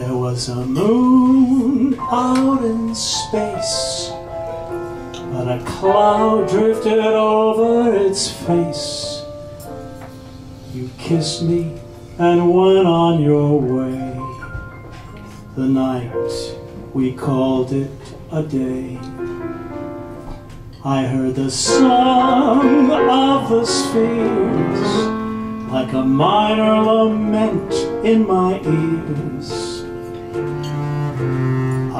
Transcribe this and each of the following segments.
was a moon out in space, but a cloud drifted over its face. You kissed me and went on your way. The night we called it a day. I heard the song of the spheres like a minor lament in my ears.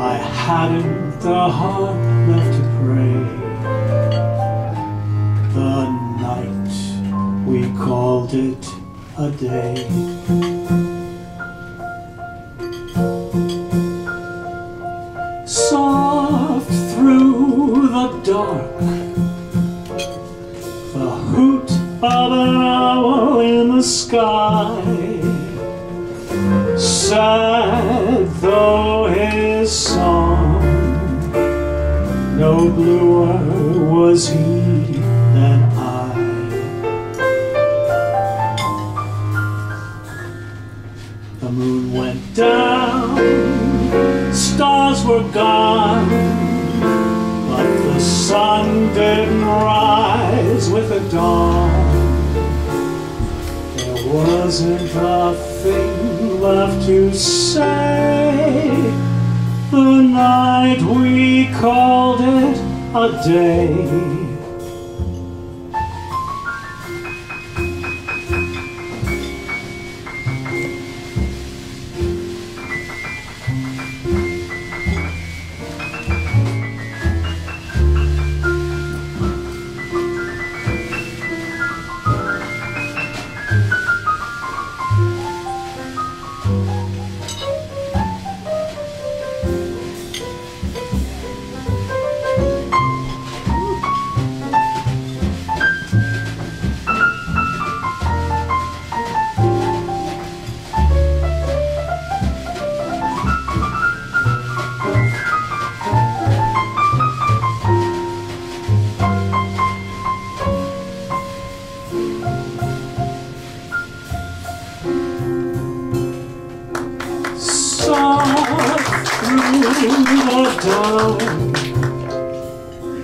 I hadn't the heart left to pray. The night we called it a day. Soft through the dark, the hoot of an owl in the sky. Sad bluer was he than I. The moon went down, stars were gone, but the sun didn't rise with the dawn. There wasn't a thing left to say. The night we called it a day.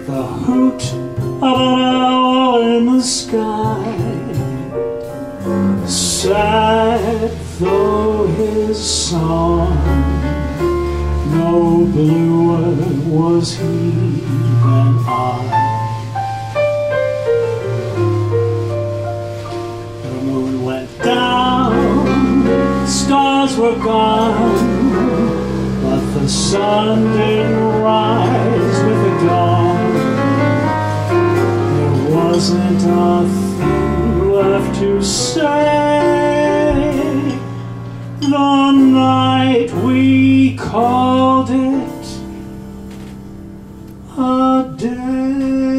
The hoot of an owl in the sky. Sad though his song, no bluer was he than I. The moon went down, stars were gone, sun didn't rise with the dawn. There wasn't a thing left to say. The night we called it a day.